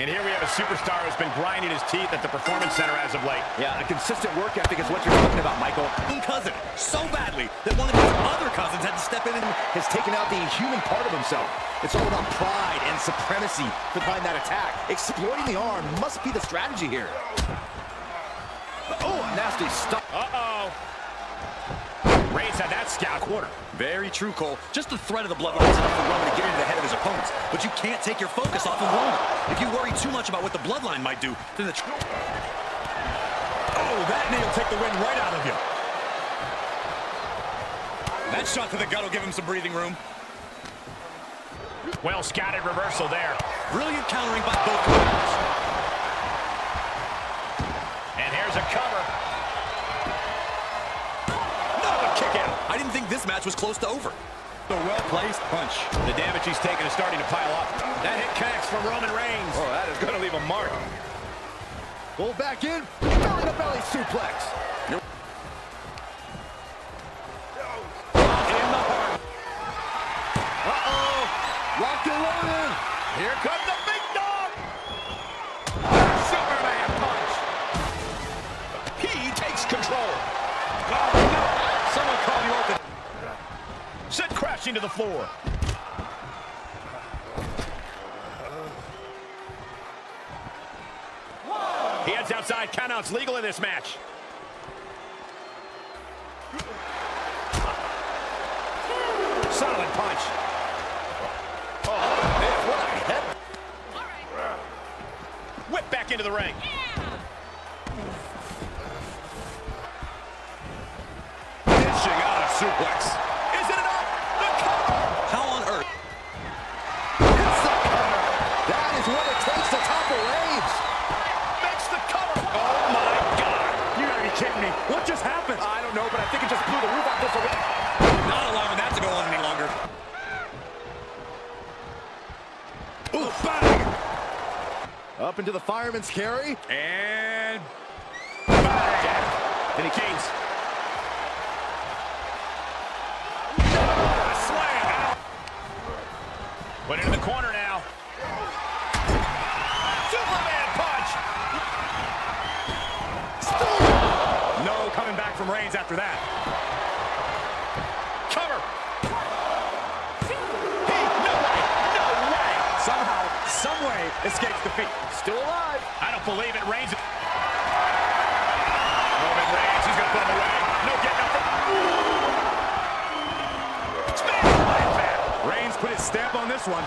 And here we have a superstar who's been grinding his teeth at the Performance Center as of late. Yeah, a consistent work ethic is what you're talking about, Michael. Cousin, so badly that one of his other cousins had to step in and Has taken out the human part of himself. It's all about pride and supremacy behind that attack. Exploiting the arm must be the strategy here. Oh, a nasty stop. Uh-oh. Reigns had that scout quarter. Very true, Cole. Just the threat of the bloodline is enough for Roman to get into opponents. But you can't take your focus off of Roman. If you worry too much about what the bloodline might do, then the... Oh, that knee will take the wind right out of you. That shot to the gut will give him some breathing room. Well scouted reversal there. Brilliant countering by both players. And here's a cover. No, a kick out. I didn't think this match was close to over. A well-placed punch. The damage he's taken is starting to pile up. That hit connects from Roman Reigns. Oh, that is going to leave a mark. Pull back in. Belly to belly suplex. In the heart. Uh-oh. Locked and loaded. Here comes crashing to the floor. He heads outside. Countouts legal in this match. Solid punch. Oh, man, what a head. Whip back into the ring. Dishing out a suplex. Kidding me. What just happened? I don't know, but I think it just blew the roof off this arena. Not allowing that to go on any longer. Ooh, bang. Up into the fireman's carry. And bang. Then he keeps. Slam. Put into the corner now. Coming back from Reigns after that. Cover. He, no way, no way. Somehow, some way, escapes defeat. Still alive. I don't believe it. Reigns. Roman Reigns, he's gonna put him away. No getting up. Spin. Reigns put his stamp on this one.